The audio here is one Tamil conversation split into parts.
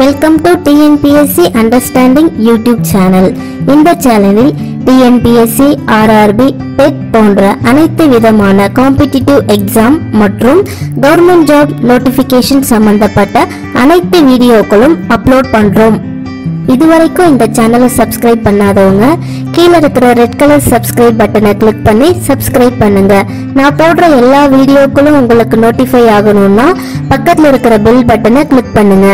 Welcome to TNPSC understanding YouTube channel இந்த சேனலில் டிஎன்பிஎஸ்சி ஆர்ஆர்பி டெட் போன்ற அனைத்து விதமான காம்படிட்டிவ் எக்ஸாம் மற்றும் கவர்மெண்ட் ஜாப் நோட்டிஃபிகேஷன் சம்பந்தப்பட்ட அனைத்து வீடியோக்களும் அப்லோட் பண்ணுறோம் இதுவரைக்கும் இந்த சேனலை சப்ஸ்கிரைப் பண்ணாதவங்க கீழே இருக்கிற ரெட் கலர் சப்ஸ்கிரைப் பட்டனை கிளிக் பண்ணி சப்ஸ்கிரைப் பண்ணுங்க. நான் போடுற எல்லா வீடியோக்களும் உங்களுக்கு நோட்டிஃபை ஆகணும்னா பக்கத்தில் இருக்கிற பெல் பட்டனை கிளிக் பண்ணுங்க.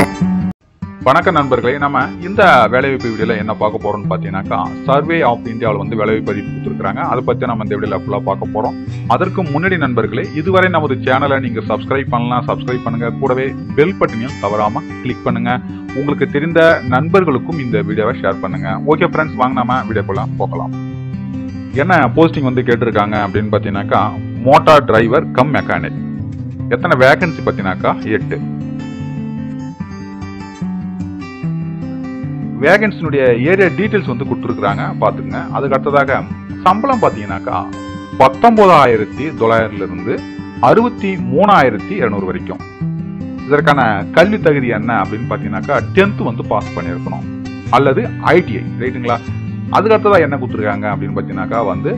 வணக்கம் நண்பர்களே நம்ம இந்த வேலைவாய்ப்பு வீடியோல என்ன பார்க்க போறோம்னு பார்த்தீங்கன்னாக்கா சர்வே ஆஃப் இந்தியாவில் வந்து வேலைவாய்ப்பு அறிவிப்பு கொடுத்துருக்காங்க அதை பற்றி நம்ம இந்த வீடியோல ஃபுல்லாக பார்க்க போறோம். அதற்கு முன்னாடி நண்பர்களே இதுவரை நமது சேனலை நீங்க சப்ஸ்கிரைப் பண்ணலாம் சப்ஸ்கிரைப் பண்ணுங்க. கூடவே பெல் பட்டனையும் தவறாம கிளிக் பண்ணுங்க. உங்களுக்கு தெரிந்த நண்பர்களுக்கும் இந்த வீடியோவை ஷேர் பண்ணுங்க. ஓகே ஃப்ரெண்ட்ஸ் வாங்க நம்ம வீடியோக்குள்ள போகலாம். என்ன போஸ்டிங் வந்து கேட்டிருக்காங்க அப்படின்னு பார்த்தீங்கன்னாக்கா மோட்டார் டிரைவர் கம் மெக்கானிக் எத்தனை வேகன்சி பார்த்தீங்கன்னாக்கா எட்டு. வேகன்ஸினுடைய ஏரியா டீட்டெயில்ஸ் வந்து கொடுத்துருக்குறாங்க. பார்த்துங்க அதுக்கு அடுத்ததாக சம்பளம் பார்த்தீங்கன்னாக்கா பத்தொன்பதாயிரத்தி தொள்ளாயிரத்துல இருந்து அறுபத்தி மூணாயிரத்தி இரநூறு வரைக்கும். இதற்கான கல்வி தகுதி என்ன அப்படின்னு பார்த்தீங்கன்னாக்கா டென்த்து வந்து பாஸ் பண்ணியிருக்கணும். அல்லது ஐடிஐ ரைட்டுங்களா அதுக்கு அடுத்ததாக என்ன கொடுத்துருக்காங்க அப்படின்னு பார்த்தீங்கன்னாக்கா வந்து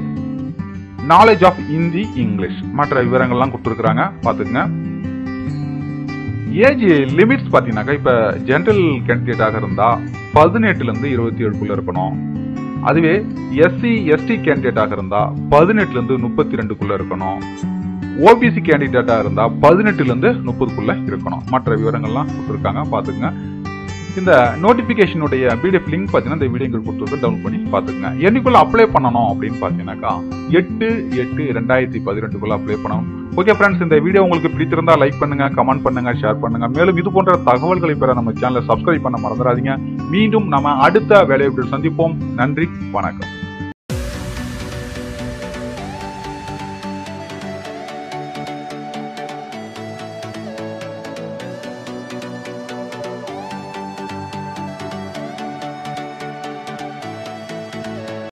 நாலேஜ் ஆஃப் ஹிந்தி இங்கிலீஷ் மற்ற விவரங்கள்லாம் கொடுத்துருக்குறாங்க. பார்த்துக்குங்க. ஏஜ் லிமிட்ஸ் பார்த்தீங்கன்னாக்கா இப்போ ஜென்ரல் கேண்டிடேட்டாக இருந்தால் பதினெட்டுலேருந்து இருபத்தி ஏழுக்குள்ளே இருக்கணும். அதுவே எஸ்சி எஸ்டி கேண்டிடேட்டாக இருந்தால் பதினெட்டுலேருந்து முப்பத்தி ரெண்டுக்குள்ளே இருக்கணும் ஓபிசி கேண்டிடேட்டாக இருந்தால் பதினெட்டுலேருந்து முப்பதுக்குள்ளே இருக்கணும். மற்ற விவரங்கள்லாம் கொடுத்துருக்காங்க. பார்த்துக்குங்க. இந்த நோட்டிஃபிகேஷனுடைய பிடிஎஃப் லிங்க் பார்த்தீங்கன்னா இந்த வீடியோங்கள் கொடுத்துருக்கு டவுன்லோட் பண்ணி பார்த்துக்கங்க. என்னைக்குள்ள அப்ளை பண்ணணும் அப்படின்னு பார்த்தீங்கன்னாக்கா எட்டு எட்டு ரெண்டாயிரத்தி பதினெட்டுக்குள்ள அப்ளை பண்ணணும். ஓகே ஃப்ரெண்ட்ஸ் இந்த வீடியோ உங்களுக்கு பிடித்திருந்தா லைக் பண்ணுங்க கமெண்ட் பண்ணுங்க ஷேர் பண்ணுங்க. மேலும் இது போன்ற தகவல்களை பெற நம்ம சேனலை சப்ஸ்கிரைப் பண்ண மறந்துடாதீங்க. மீண்டும் நம்ம அடுத்த வேலையை சந்திப்போம். நன்றி வணக்கம்.